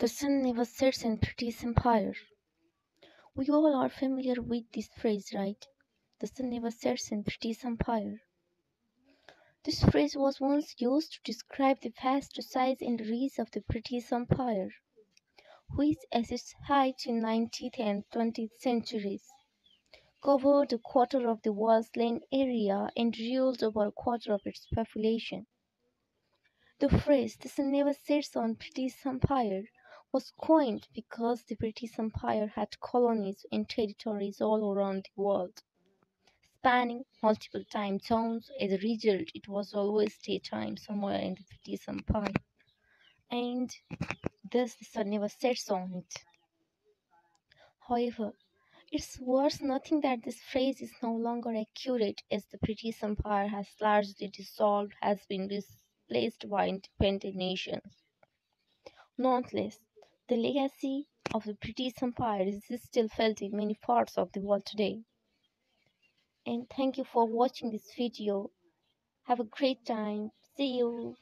The sun never sets in British Empire. We all are familiar with this phrase, right? The sun never sets in British Empire. This phrase was once used to describe the vast size and reach of the British Empire, which at its height in 19th and 20th centuries covered a quarter of the world's land area and ruled over a quarter of its population. The phrase "the sun never sets on British Empire" was coined because the British Empire had colonies and territories all around the world, spanning multiple time zones. As a result, it was always daytime somewhere in the British Empire, and thus the sun never sets on it. However, it's worth noting that this phrase is no longer accurate as the British Empire has largely dissolved, has been replaced by independent nations. Nonetheless, the legacy of the British Empire is still felt in many parts of the world today. And thank you for watching this video. Have a great time. See you.